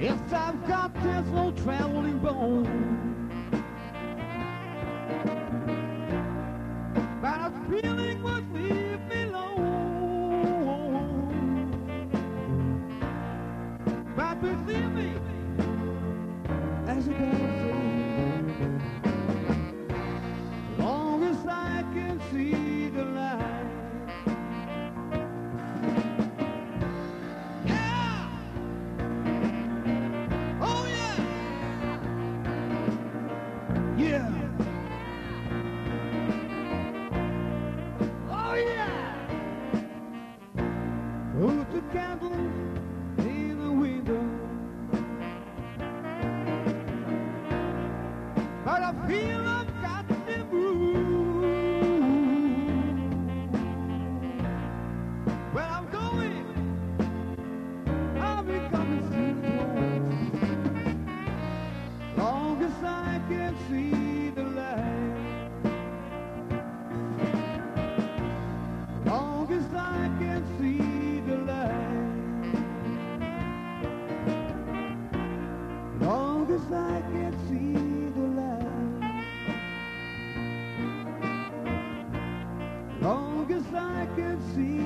Yes, I've got this old traveling bone. But a feeling would leave me alone. But believe me, as you. does. candle in the. But I feel. see.